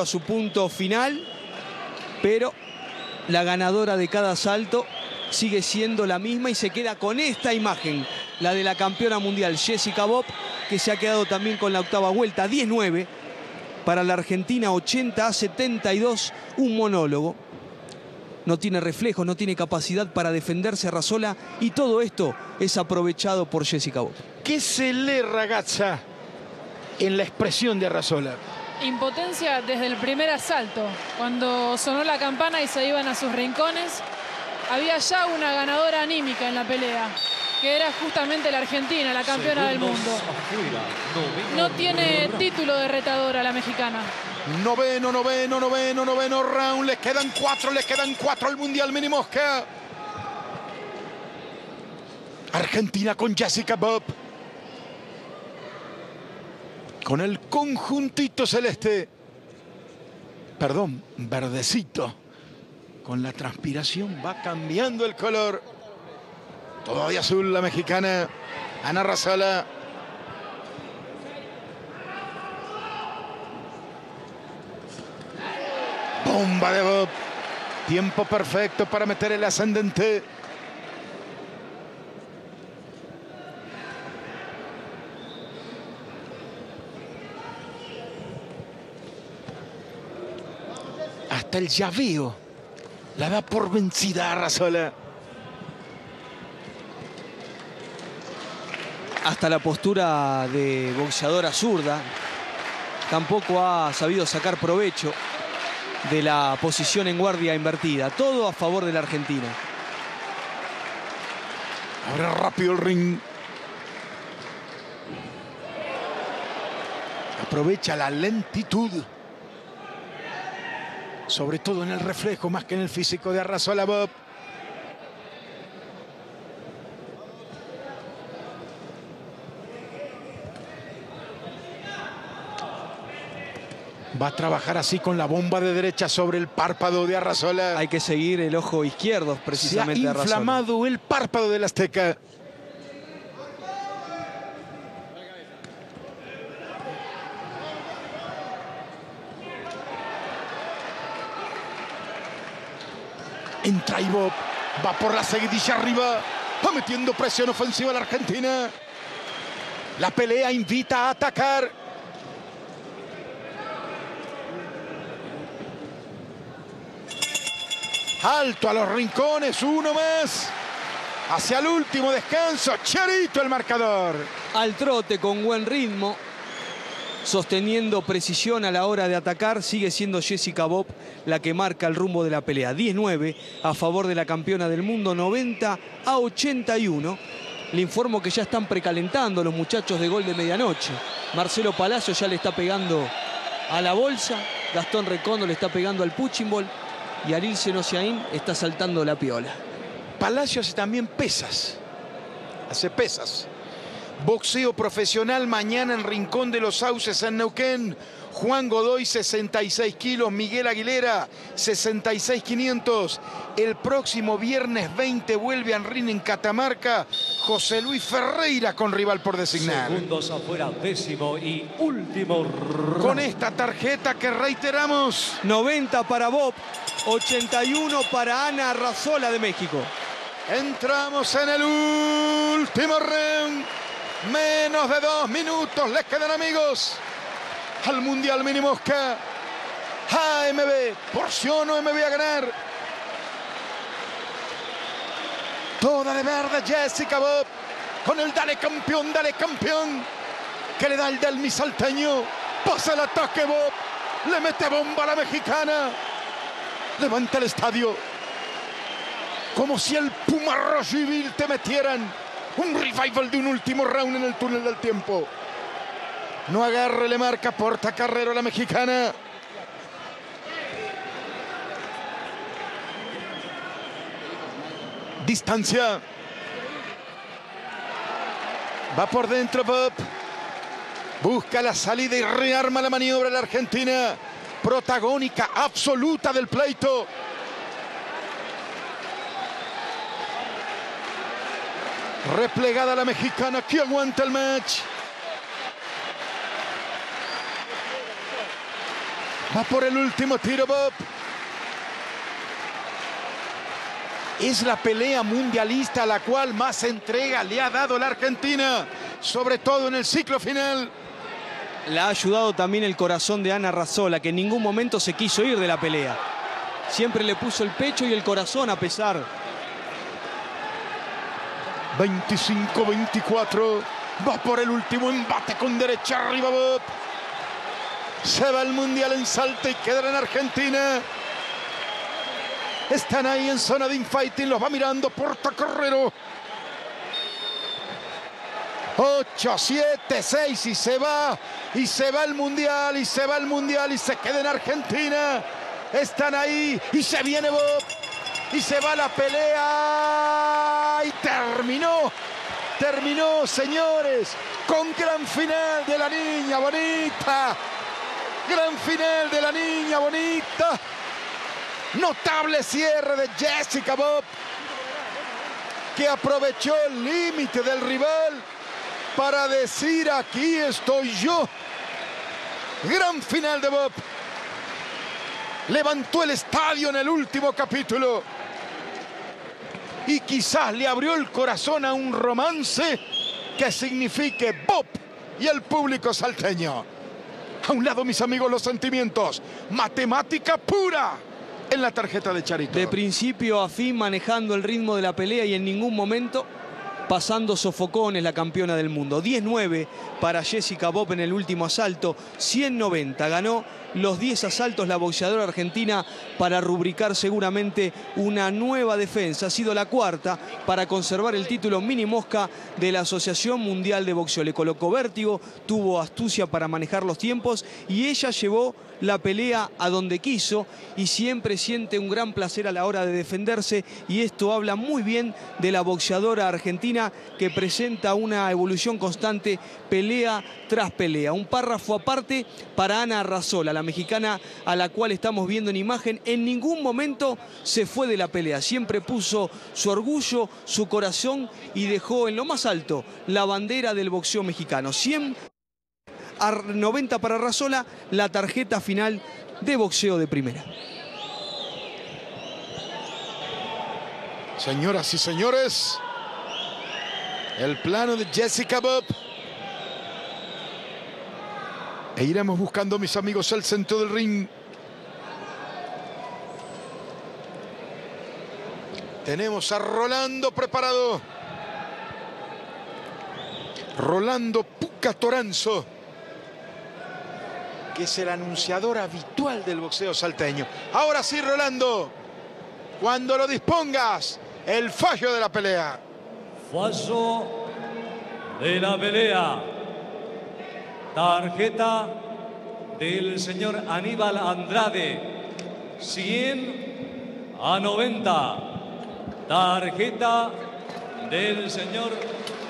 a su punto final, pero la ganadora de cada salto sigue siendo la misma y se queda con esta imagen, la de la campeona mundial Jessica Bob, que se ha quedado también con la octava vuelta, 19 para la Argentina, 80 a 72, un monólogo. No tiene reflejo, no tiene capacidad para defenderse a Razola y todo esto es aprovechado por Jessica Bob. ¿Qué se le ragazza en la expresión de Arrasola? Impotencia desde el primer asalto. Cuando sonó la campana y se iban a sus rincones, había ya una ganadora anímica en la pelea, que era justamente la Argentina, la campeona del mundo. No tiene título de retadora la mexicana. Noveno, noveno, noveno, noveno round. Les quedan cuatro, les quedan cuatro al Mundial Mini Mosca. Argentina con Jessica Bob. Con el conjuntito celeste. Perdón, verdecito. Con la transpiración va cambiando el color. Todavía azul la mexicana. Ana Razala. Bomba de Bob. Tiempo perfecto para meter el ascendente. Hasta el llaveo la da por vencida a Razola. Hasta la postura de boxeadora zurda tampoco ha sabido sacar provecho de la posición en guardia invertida. Todo a favor de la Argentina. Abre rápido el ring. Aprovecha la lentitud. Sobre todo en el reflejo, más que en el físico de Arrasola Bob. Va a trabajar así con la bomba de derecha sobre el párpado de Arrasola. Hay que seguir el ojo izquierdo precisamente. Se ha inflamado el párpado del Azteca. Entra Bob, va por la seguidilla arriba, va metiendo presión ofensiva a la Argentina. La pelea invita a atacar. Alto a los rincones, uno más. Hacia el último descanso, Charito el marcador. Al trote con buen ritmo, sosteniendo precisión a la hora de atacar, sigue siendo Jessica Bob la que marca el rumbo de la pelea. 19 a favor de la campeona del mundo, 90 a 81. Le informo que ya están precalentando los muchachos de gol de medianoche. Marcelo Palacio ya le está pegando a la bolsa, Gastón Recondo le está pegando al Puchimbol y Arilce Nociaín está saltando la piola. Palacio hace también pesas. Hace pesas. Boxeo profesional mañana en Rincón de los Sauces en Neuquén. Juan Godoy 66 kilos, Miguel Aguilera 66 500. El próximo viernes 20 vuelve a Rin en Catamarca. José Luis Ferreira con rival por designar. Segundos afuera, décimo y último. Con esta tarjeta que reiteramos. 90 para Bob, 81 para Ana Razola de México. Entramos en el último round. Menos de dos minutos les quedan amigos al Mundial Mini Mosca. AMB, porción OMB a ganar. Toda de verde Jessica Bob con el dale campeón, dale campeón. Que le da el del misalteño. Pasa el ataque Bob. Le mete bomba a la mexicana. Levanta el estadio. Como si el Puma Bill te metieran un revival de un último round en el túnel del tiempo. No agarre, le marca Porta Carrero la mexicana. Distancia. Va por dentro Bob. Busca la salida y rearma la maniobra la Argentina. Protagónica absoluta del pleito. Replegada la mexicana que aguanta el match. Va por el último tiro, Bob. Es la pelea mundialista a la cual más entrega le ha dado la Argentina, sobre todo en el ciclo final. La ha ayudado también el corazón de Ana Razzola, que en ningún momento se quiso ir de la pelea. Siempre le puso el pecho y el corazón a pesar. 25-24. Va por el último embate con derecha arriba, Bob. Se va el Mundial en salto y queda en Argentina. Están ahí en zona de infighting, los va mirando Porta Carrero. 8, 7, 6 y se va. Y se va el Mundial, y se va el Mundial, y se queda en Argentina. Están ahí, y se viene Bob. Y se va la pelea. Y terminó. Terminó, señores, con gran final de la niña bonita. Gran final de la niña bonita. Notable cierre de Jessica Bob, que aprovechó el límite del rival para decir aquí estoy yo. Gran final de Bob. Levantó el estadio en el último capítulo. Y quizás le abrió el corazón a un romance que signifique Bob y el público salteño. A un lado, mis amigos, los sentimientos. Matemática pura en la tarjeta de Charito. De principio a fin manejando el ritmo de la pelea y en ningún momento pasando sofocones la campeona del mundo. 10-9 para Jessica Bob en el último asalto, 190 ganó los 10 asaltos la boxeadora argentina para rubricar seguramente una nueva defensa. Ha sido la cuarta para conservar el título mini mosca de la Asociación Mundial de Boxeo. Le colocó vértigo, tuvo astucia para manejar los tiempos y ella llevó la pelea a donde quiso y siempre siente un gran placer a la hora de defenderse y esto habla muy bien de la boxeadora argentina que presenta una evolución constante pelea tras pelea. Un párrafo aparte para Ana Arrazola, la mexicana a la cual estamos viendo en imagen, en ningún momento se fue de la pelea, siempre puso su orgullo, su corazón y dejó en lo más alto la bandera del boxeo mexicano. 100 a 90 para Razola, la tarjeta final de boxeo de primera. Señoras y señores, el plano de Jessica Bob. E iremos buscando, mis amigos, el centro del ring. Tenemos a Rolando preparado. Rolando Puca Toranzo, que es el anunciador habitual del boxeo salteño. Ahora sí, Rolando, cuando lo dispongas, el fallo de la pelea. Fallo de la pelea. Tarjeta del señor Aníbal Andrade. 100 a 90. Tarjeta del señor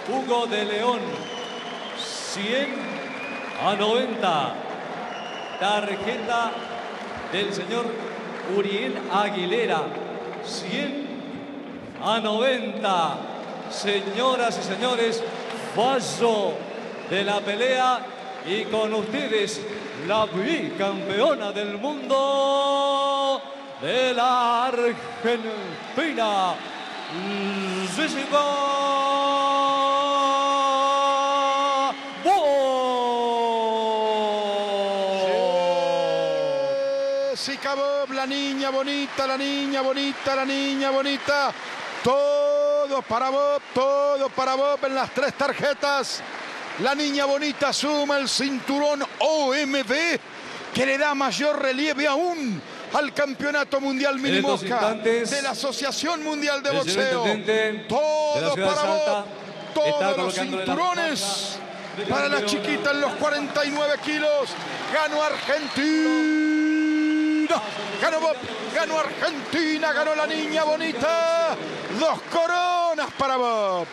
Hugo de León. 100 a 90. Tarjeta del señor Uriel Aguilera. 100 a 90. Señoras y señores, fallo de la pelea y con ustedes la bicampeona del mundo de la Argentina, Jessica Bob. Jessica Bob, la niña bonita, la niña bonita, la niña bonita. Todo para Bob, todo para Bob en las tres tarjetas. La niña bonita suma el cinturón OMB que le da mayor relieve aún al campeonato mundial mini estos mosca instantes, de la Asociación Mundial de Boxeo. Todo de para Salta todos los la cinturones para la chiquita en los 49 kilos. Ganó Argentina. Ganó Bob, ganó Argentina, ganó la niña bonita. Dos coronas para Bob.